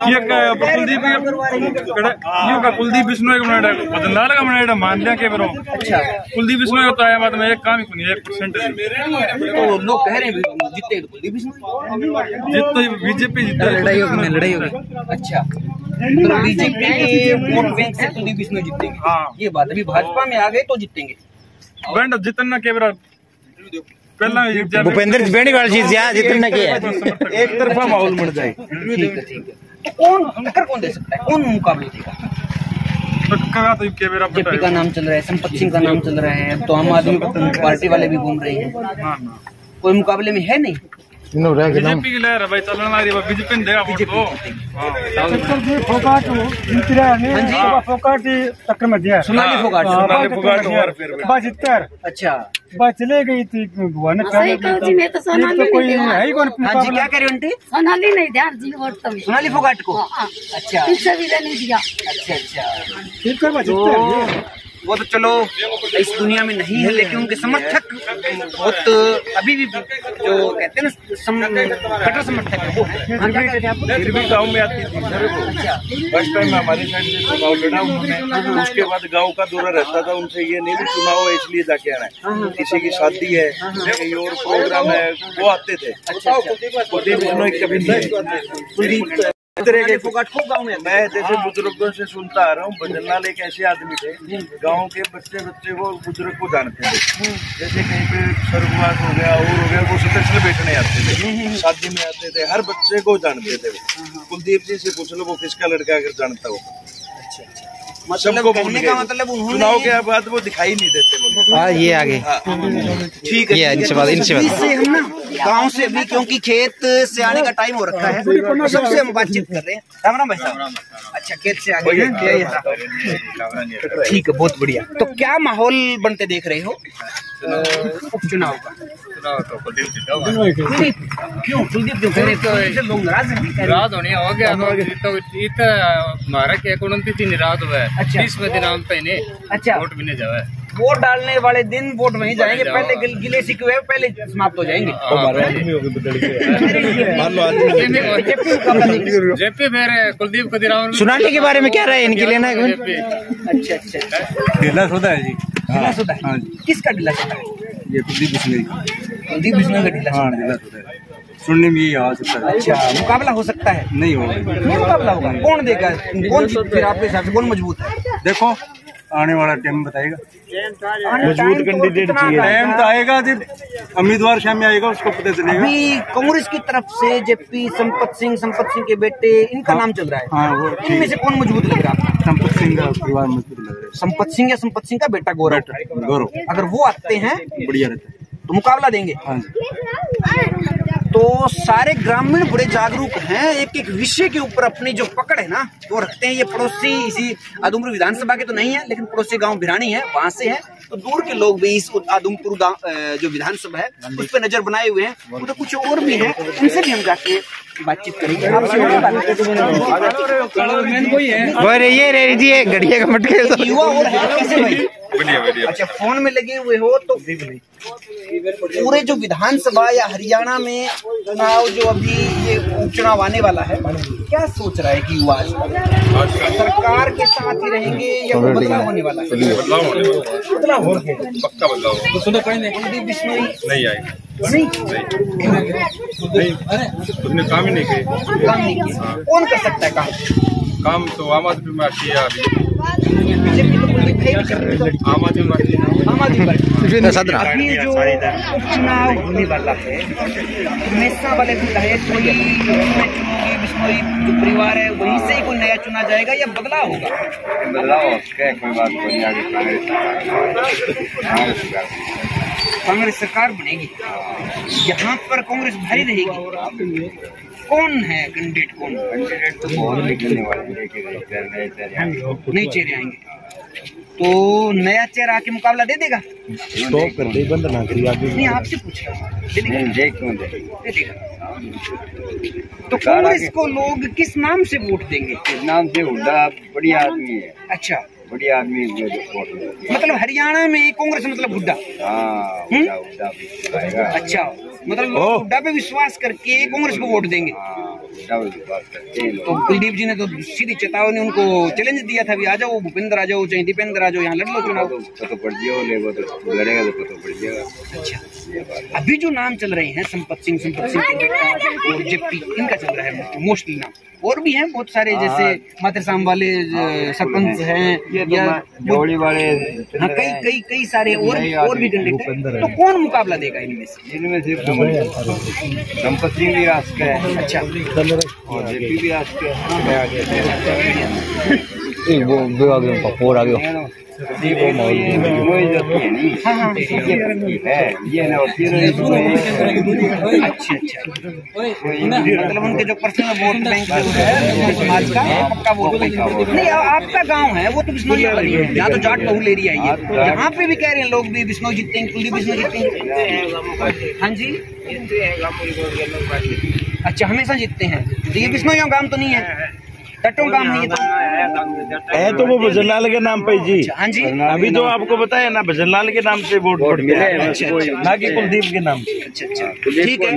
ये का कुलदीप यो का कुलदीप बिश्नोई का बनाया बदलाल का बनाया मान लिया के बरो अच्छा कुलदीप बिश्नोई का तो आया बात में एक काम ही एक परसेंट तो लोग कह रहे हैं जीते कुलदीप बिश्नोई जीत तो बीजेपी जीत लड़ाई होगी लड़ाई होगी अच्छा तो बीजेपी के वोट बैंक से कुलदीप बिश्नोई जीतेंगे हाँ। ये बात अभी भाजपा में आ गए तो जीतेंगे बैंड जितना के बरा पहला जब भूपेंद्र बेनीवाल जी यहाँ जितने की है एक तरफा माहौल बन जाए ठीक है ठीक है कौन टक्कर कौन दे सकता है? कौन मुकाबले देगा? तो तो के जेपी का नाम चल रहा है संपत सिंह का नाम चल रहा है। तो आम आदमी पार्टी वाले भी घूम रहे हैं। है हाँ। ना कोई मुकाबले में है नहीं? रह गए बीजेपी की लहर है भाई चलने वाली है। बीजेपी ने देगा वोट तो हाँ। जी फोकाट टक्कर में दिया सोनाली फोगाट सोनाली फोगाट और फिर बहत्तर अच्छा। बस चले गई थी भुवन सही कहो जी, मैं तो सोनाली तो कोई है कौन हाँ जी क्या हो आंटी? सोनाली नहीं ध्यान जी वोट तो सोनाली फोगाट को? हाँ। अच्छा। भी नहीं दिया। अच्छा अच्छा। ठीक कर तो वो तो चलो इस दुनिया में नहीं है लेकिन उनके समर्थक बहुत अभी भी जो कहते हैं ना सम, समर्थक है। वो है। हाँ, गाँव में आती थी। अच्छा। फ़र्स्ट टाइम हमारी साइड से चुनाव लड़ा उन्होंने। उसके बाद गाँव का दौरा रहता था उनसे ये नहीं भी चुनाव है इसलिए जाके आना है। किसी की शादी है कहीं और प्रोग्राम है वो आते थे। अच्छा अच्छा। कुलदीप बिश्नोई कभी नहीं कुलदीप में मैं जैसे बुज़ुर्गों से सुनता आ रहा हूँ बजनलाल एक ऐसे आदमी थे गाँव के बच्चे बच्चे वो बुज़ुर्ग को जानते थे। जैसे कहीं पे स्वर्गवास हो गया और हो गया वो स्पेशल बैठने आते थे शादी में आते थे हर बच्चे को जानते थे। वो। कुलदीप जी से पूछ लो वो किसका लड़का अगर जानता हो। मतलब कहने का मतलब चुनाव के बाद वो दिखाई नहीं देते बोले। हाँ ये आगे। ठीक है ये ठीक है। इनसे बात इनसे बात से हम ना गाँव से भी क्योंकि खेत से आने का टाइम हो रखा है। तो सबसे हम बातचीत कर रहे हैं। राम राम भाई साहब। अच्छा खेत से आगे हैं? ठीक है बहुत बढ़िया। तो क्या माहौल बनते देख रहे हो? उपचुनाव का। कुलदीप कुलदीप क्यों? रहे हो? कुलदीप लोग नाराज़ हैं रात होनी हो गया तो इत हमारा के हुआ है। अच्छा। बीस में दिन हम पे ने अच्छा। वोट भी नहीं जावा वोट डालने वाले दिन वोट वहीं जाएँगे पहले गिले सिकवे पहले समाप्त हो जाएँगे। नहीं कर जेपी फिर कुलदीप को के बारे में क्या राय है इनकी लेना है जेपी? अच्छा अच्छा अच्छा। ढीला सोदा है जी। ढीला किसका ढीला सोता है? ये कुलदीप बिश्नोई कुलदीप बिश्नोई का ढीला सोता ढीला सोदा है सुनने में यही आवाज़ आता है। अच्छा मुकाबला हो सकता है? नहीं होगा नहीं मुकाबला होगा। कौन देगा? कौन जीत फिर आपके हिसाब से कौन मज़बूत है? देखो आने वाला टाइम बताएगा मज़बूत कैंडिडेट चाहिए। टाइम तो आएगा जब उम्मीदवार सामने आएगा उसको पता चलेगा। अभी कांग्रेस की तरफ़ से जेपी संपत सिंह संपत सिंह के बेटे इनका नाम चल रहा है। हाँ वो इनमें से कौन मज़बूत लग रहा है संपत सिंह का परिवार मज़बूत लग रहा है। संपत सिंह या संपत सिंह का बेटा गौरव? है गौरव। अगर वो आते हैं बढ़िया रहता है। तो मुकाबला देंगे। हाँ। तो सारे ग्रामीण बड़े जागरूक हैं एक एक विषय के ऊपर अपनी जो पकड़ है ना वो रखते हैं। ये पड़ोसी इसी आदमपुर विधानसभा के तो नहीं है लेकिन पड़ोसी गाँव भिरानी है वहाँ से है। तो दूर के लोग भी इस आदमपुर गाँव जो विधानसभा है उस पर नज़र बनाए हुए हैं। उधर तो कुछ और भी है उनसे भी हम जाके बातचीत करेंगे। आपसे ये थी घड़िया का मटके तो युवा और कैसे भाई? बढ़िया बढ़िया। अच्छा फ़ोन में लगे हुए हो तो पूरे जो विधानसभा या हरियाणा में चुनाव जो अभी ये उपचुनाव आने वाला है क्या सोच रहा है कि युवा सरकार के साथ ही रहेंगे या बदलाव होने वाला है? बदलाव होने वाला है। बदलाव हो पक्का बदलाव होगा। कुलदीप बिश्नोई नहीं आएगा। उसने काम ही नहीं किए किया कौन कर सकता है काम काम तो आम आदमी पार्टी या बीजेपी तो है ही आम आदमी पार्टी आम आदमी पार्टी अभी जो उपचुनाव होने वाला है हमेशा वाले विधायक कोई बिश्नोई जो परिवार है वहीं से ही कोई नया चुना जाएगा या बदलाव होगा बदलाव क्या कोई बात नहीं आगे कांग्रेस सरकार बनेगी? यहाँ पर कांग्रेस भारी रहेगी। कौन है कैंडिडेट कौन? कैंडिडेट तो बहुत निकलने वाले हैं। नए चेहरे आएँगे। तो नया चेहरा आके मुकाबला दे देगा? स्टॉप कर दे बंद ना करिए आगे नहीं आपसे पूछ हूँ। दे देगा। तो कांग्रेस को लोग किस नाम से वोट देंगे? किस नाम से हुड्डा बढ़िया आदमी है। अच्छा। बढ़िया आदमी है हैं। मतलब हरियाणा में कांग्रेस मतलब हुड्डा। हाँ हम्म? अच्छा मतलब हुड्डा पे विश्वास करके कांग्रेस को वोट देंगे। हाँ तो कुलदीप जी ने तो सीधी चेतावनी उनको चैलेंज दिया था भी आ जाओ भूपेंद्र आ जाओ चाहे दीपेंद्र आ जाओ यहाँ लड़ लो चुनाव। पता पड़ लेगा तो लड़ेगा तो पता पड़ जाएगा। अच्छा। अभी जो नाम चल रहे हैं संपत सिंह संपत सिंह और जेपी इनका चल रहा है मोस्टली नाम। और भी हैं बहुत सारे जैसे मातरसाम वाले सरपंच हैं या जोड़ी वाले हाँ कई कई कई सारे और और भी कैंडिडेट तो कौन मुकाबला देगा इनमें से? इनमें से संपत सिंह भी का है। अच्छा। और जेपी भी रास का है वो है हाँ हाँ है है मतलब उनके जो। पर्सनल वोट बैंक का पक्का वोट नहीं आपका गाँव है वो तो बिश्नोई यहाँ तो जाट बहुल एरिया है यहाँ पे भी कह रहे हैं लोग भी बिश्नोई जीतेंगे कुलदीप बिश्नोई हैं हाँ जी अच्छा हमेशा जीतते हैं। तो ये बिश्नोई गाँव तो नहीं है। टट्टों काम नहीं है तो वो भजन लाल भजनलाल के नाम पे जी। अच्छा, हाँ जी। अभी तो आपको बताया ना भजन लाल के नाम से वोट वोट मिले अच्छा अच्छा ना कि कुलदीप के नाम से अच्छा अच्छा ठीक है।